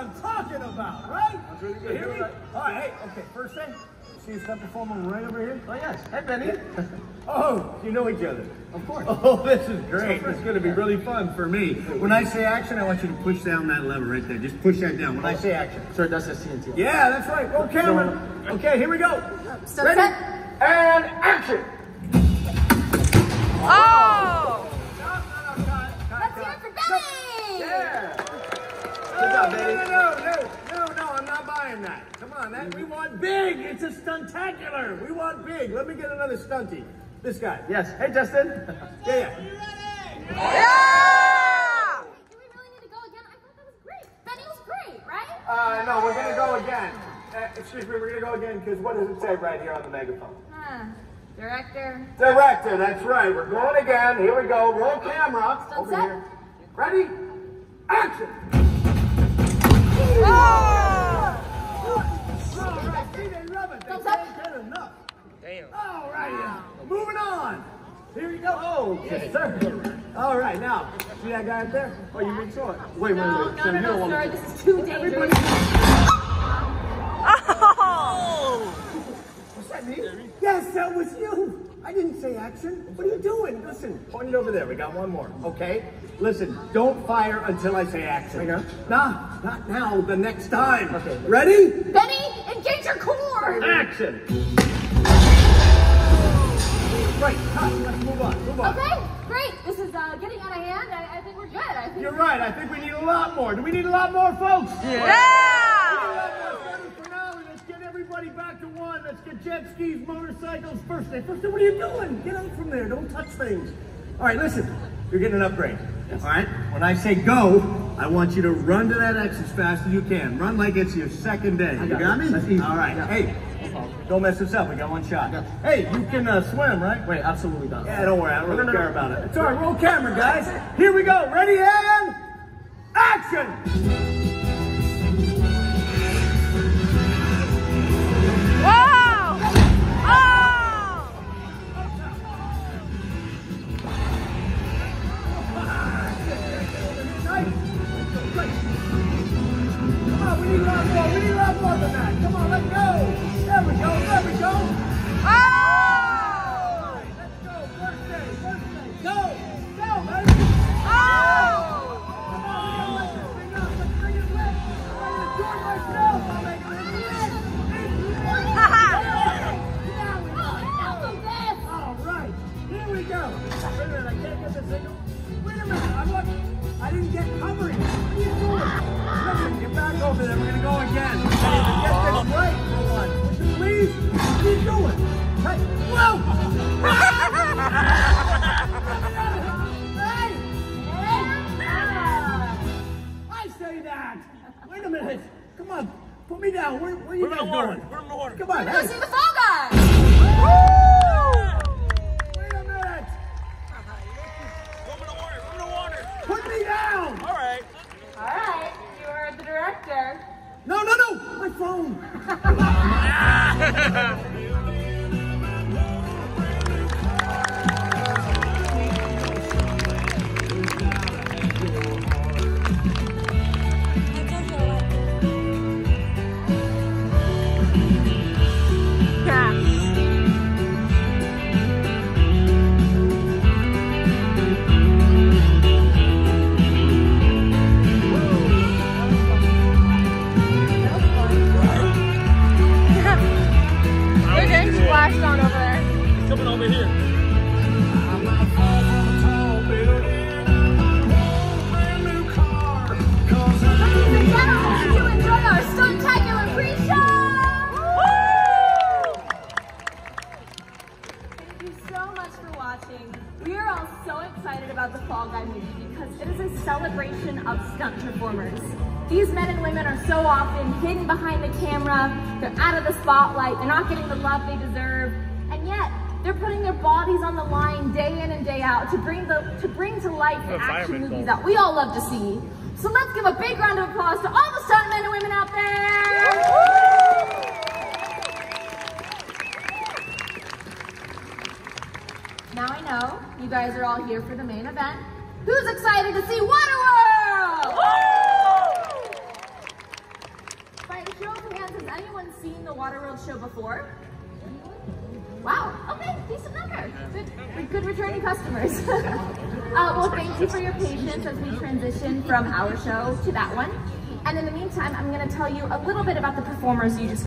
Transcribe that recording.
I'm talking about, right? That's really good. You hear me? Right. All right, hey, okay, first thing, see this stunt performer right over here? Oh, yes. Hey, Benny. oh, you know each other. Of course. Oh, this is great. It's going to be really fun for me. When I say action, I want you to push down that lever right there. Just push that down. When I oh. say action. So it does the CNT. Yeah, that's right. Go, Okay, here we go. Ready? And action. That. Come on, that we want big. It's a stuntacular. We want big. Let me get another stunty. This guy. Yes. Hey, Justin. Yeah, yeah. Yeah! Do we really need to go again? I thought that was great. Benny was great, right? Uh, no, we're gonna go again. Uh, excuse me, we're gonna go again because what does it say right here on the megaphone? Huh. Director. Director, that's right. We're going again. Here we go. Roll camera. Stun Over set. here. Ready? Action. Oh! Enough. Damn. All right, yeah. moving on. Here you go. Oh, okay, sir. All right, now, see that guy up there? Oh, you being short. Wait, wait, No, wait. no, So no, you no, sir. This is too dangerous. Oh! oh! Was that me? Yes, that was you. I didn't say action. What are you doing? Listen, point it over there. We got one more, okay? Listen, don't fire until I say action. Okay. Nah, not now. The next time. Okay. Ready? Benny, engage your core! Action. Right, cut. Let's move on. Move on. Okay, great. This is uh, getting out of hand. I, I think we're good. I think You're right. I think we need a lot more. Do we need a lot more, folks? Yeah! For now, let's get everybody back to one. Let's get jet skis, motorcycles, first day. First day, what are you doing? Get out from there. Don't touch things. All right, listen. You're getting an upgrade. All right? When I say go, I want you to run to that X as fast as you can. Run like it's your second day. You got got it. me? That's easy. All right. Yeah. Hey, don't mess this up. We got one shot. Hey, you can uh, swim, right? Wait, absolutely not. Yeah, don't worry. I don't really no, no, care no. about it. It's all right. Roll camera, guys. Here we go. Ready and action. More. We need more than that. Come on, I say that. Wait a minute. Come on. Put me down. Where, where are you We're going? We're in the water. Come on. Go Hey. see the Fall Guys! Wait a minute. We're in the water. We're in the water. Put me down. All right. All right, you are the director. No, no, no. My phone. Getting splashed on over there. Coming over here. Excited about the Fall Guy movie because it is a celebration of stunt performers. These men and women are so often hidden behind the camera, they're out of the spotlight, they're not getting the love they deserve, and yet they're putting their bodies on the line day in and day out to bring the to bring to life the action movies that we all love to see. So let's give a big round of applause to all the stunt men and women out there. guys are all here for the main event. Who's excited to see Waterworld? By a show of hands, has anyone seen the Waterworld show before? Wow, okay, decent number. Good, good returning customers. uh, well, thank you for your patience as we transition from our show to that one. And in the meantime, I'm gonna tell you a little bit about the performers you just